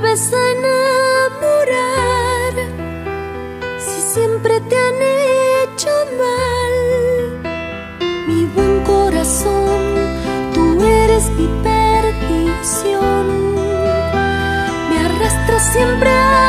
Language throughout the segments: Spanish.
vuelves a enamorar si siempre te han hecho mal? Mi buen corazón, tú eres mi perdición, me arrastras siempre a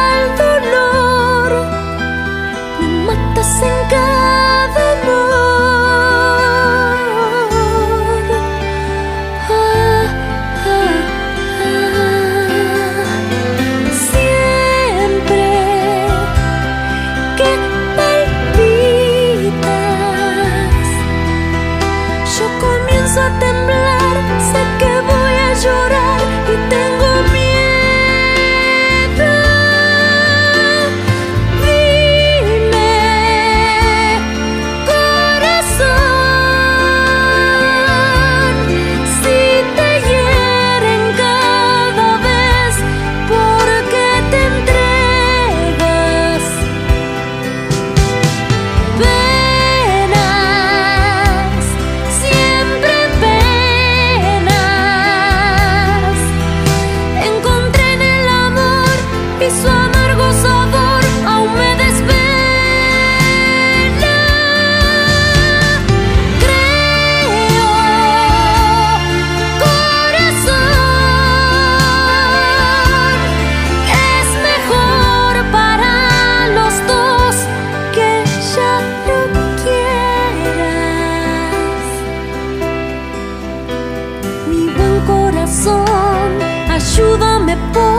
不